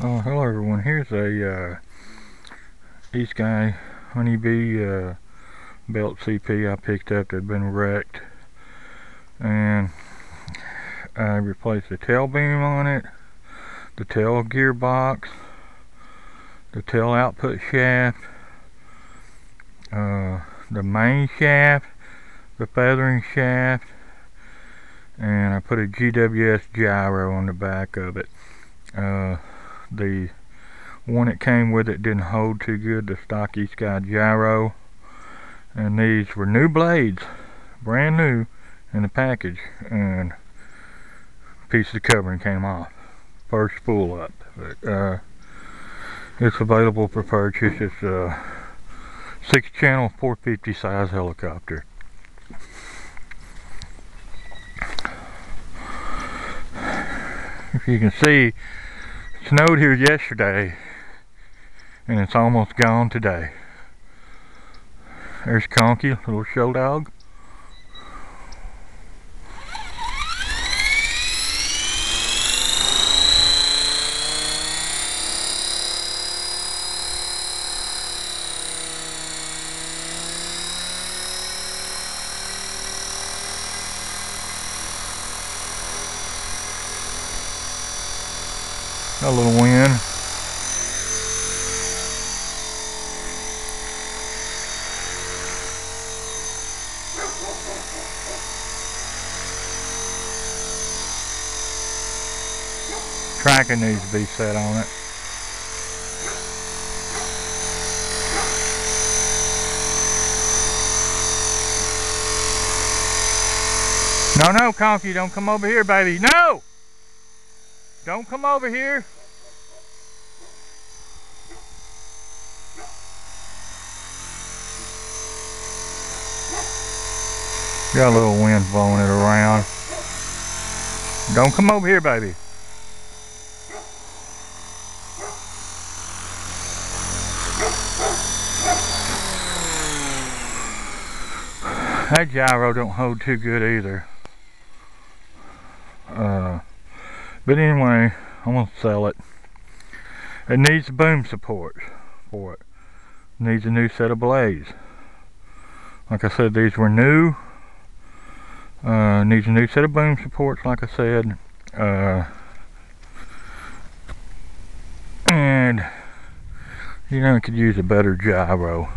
Uh, hello everyone, here's a uh, Esky Honeybee uh, belt CP I picked up that had been wrecked and I replaced the tail beam on it, the tail gearbox, the tail output shaft, uh, the main shaft, the feathering shaft, and I put a GWS gyro on the back of it. Uh, the one that came with it didn't hold too good, the stock Esky gyro. And these were new blades, brand new in the package. And piece of the covering came off. First spool up. But, uh, it's available for purchase. It's a six channel 450 size helicopter. If you can see, snowed here yesterday and it's almost gone today. There's Conky, little show dog. A little wind. Tracking needs to be set on it. No, no, Conky, don't come over here, baby. No! Don't come over here. Got a little wind blowing it around. Don't come over here, baby. That gyro don't hold too good either. Uh, but anyway, I'm gonna sell it. It needs boom support for it. Needs a new set of blades. Like I said, these were new. Uh, needs a new set of boom supports, like I said. Uh, and you know, it could use a better gyro.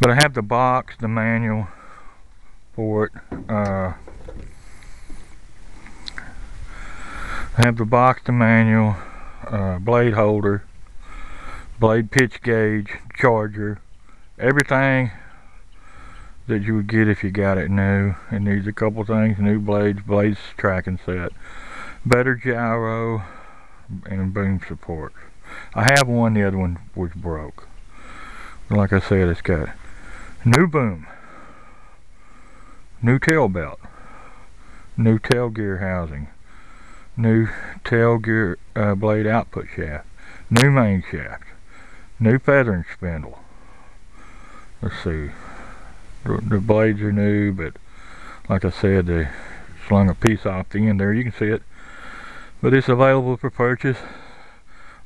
But I have the box, the manual for it. Uh, I have the box, the manual, uh, blade holder, blade pitch gauge, charger, everything that you would get if you got it new. It needs a couple things, new blades, blades tracking set, better gyro, and boom support. I have one, the other one was broke. Like I said, it's got new boom, new tail belt, new tail gear housing, new tail gear uh, blade output shaft, new main shaft, new feathering spindle. Let's see, the, the blades are new, but like I said, they slung a piece off the end there. You can see it, but it's available for purchase.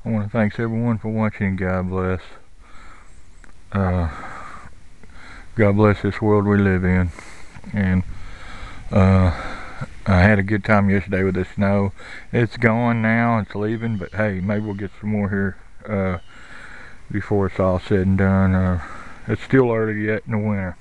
I want to thank everyone for watching. God bless. Uh, God bless this world we live in. And uh, I had a good time yesterday with the snow. It's gone now. It's leaving. But hey, maybe we'll get some more here uh, before it's all said and done. Uh, it's still early yet in the winter.